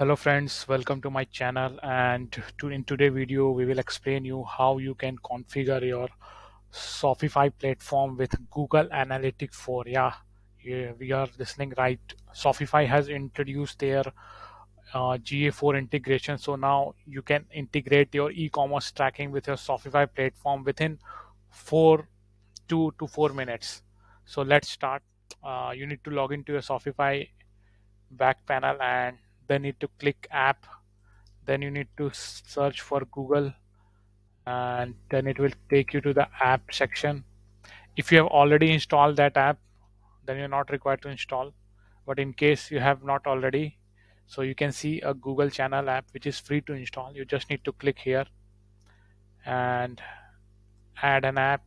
hello friends. Welcome to my channel. And to, in today's video we will explain you how you can configure your Shopify platform with Google Analytics 4 yeah, yeah we are listening right? Shopify has introduced their uh, GA4 integration. So now you can integrate your e-commerce tracking with your Shopify platform within 4 2 to 4 minutes. So let's start. Uh, you need to log into your Shopify back panel and then need to click app then you need to search for Google and then it will take you to the app section. If you have already installed that app then you're not required to install. But in case you have not already so you can see a Google channel app which is free to install. You just need to click here and add an app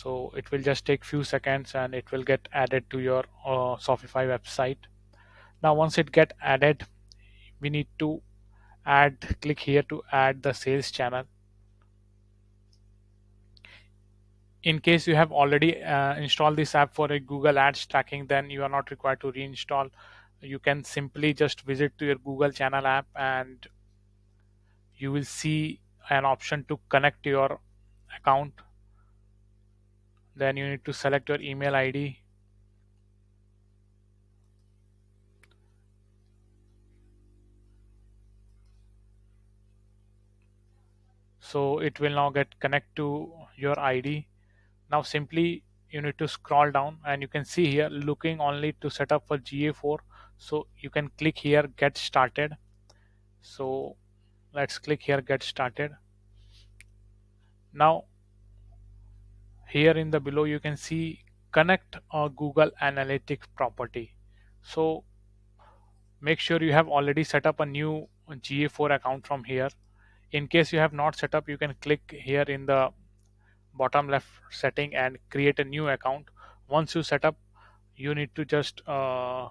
so it will just take few seconds and it will get added to your uh, Shopify website. Now once it get added we need to add click here to add the sales channel. In case you have already uh, installed this app for a Google Ads tracking then you are not required to reinstall. You can simply just visit to your Google channel app and you will see an option to connect your account then you need to select your email ID so it will now get connect to your ID now simply you need to scroll down and you can see here looking only to set up for GA4 so you can click here get started. So let's click here get started. Now here in the below you can see connect a Google Analytics property. So make sure you have already set up a new GA4 account from here. In case you have not set up you can click here in the bottom left setting and create a new account. Once you set up you need to just uh,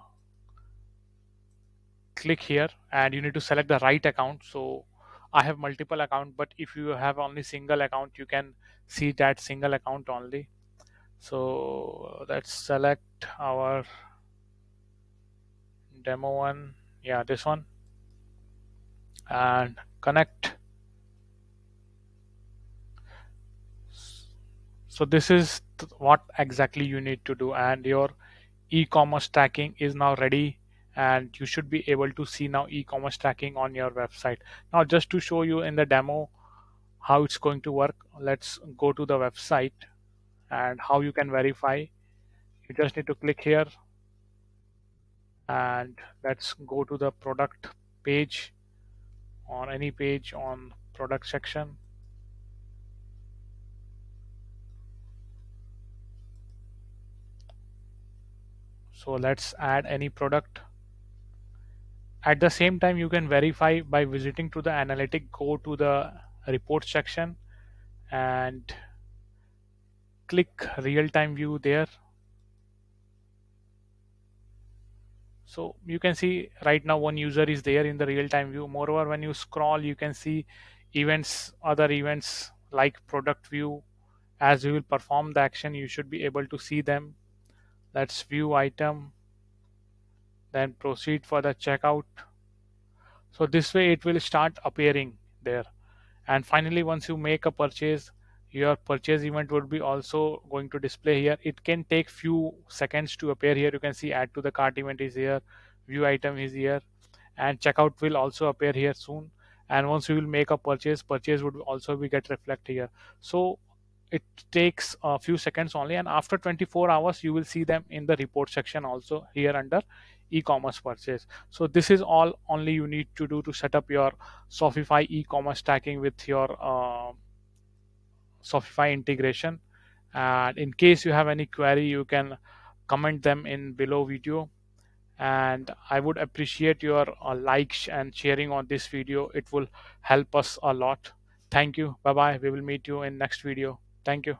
click here and you need to select the right account. So I have multiple account but if you have only single account you can see that single account only. So let's select our demo one. Yeah this one. And connect. So this is what exactly you need to do and your e-commerce tracking is now ready and you should be able to see now e-commerce tracking on your website. Now just to show you in the demo how it's going to work let's go to the website and how you can verify. You just need to click here and let's go to the product page on any page on product section. So let's add any product at the same time, you can verify by visiting to the analytic, go to the report section and click real-time view there. So you can see right now one user is there in the real-time view. Moreover, when you scroll, you can see events, other events like product view. As you will perform the action, you should be able to see them. Let's view item then proceed for the checkout. So this way it will start appearing there. And finally once you make a purchase your purchase event would be also going to display here. It can take few seconds to appear here. You can see add to the cart event is here view item is here and checkout will also appear here soon. And once you will make a purchase purchase would also be get reflect here. So it takes a few seconds only and after 24 hours you will see them in the report section also here under e-commerce purchase. So this is all only you need to do to set up your Shopify e-commerce tracking with your uh, Shopify integration. And in case you have any query you can comment them in below video. And I would appreciate your uh, likes and sharing on this video. It will help us a lot. Thank you. Bye bye we will meet you in next video Thank you.